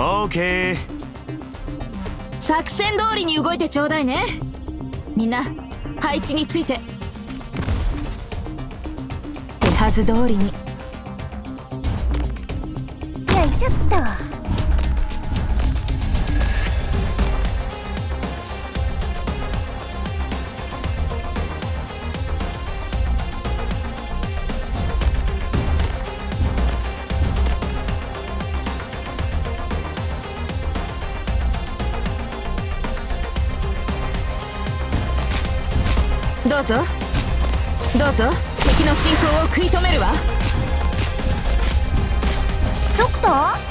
オーケー。作戦通りに動いてちょうだいね。みんな配置について。手はず通りに。よいしょっと。どうぞ。どうぞ。敵の進行を食い止めるわ。ドクター？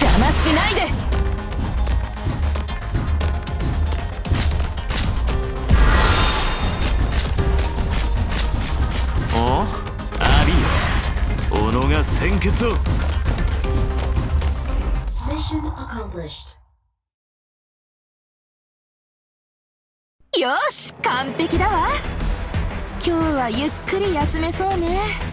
邪魔しないで。お？ありよ。己が先決を。Mission accomplished. よし完璧だわ。今日はゆっくり休めそうね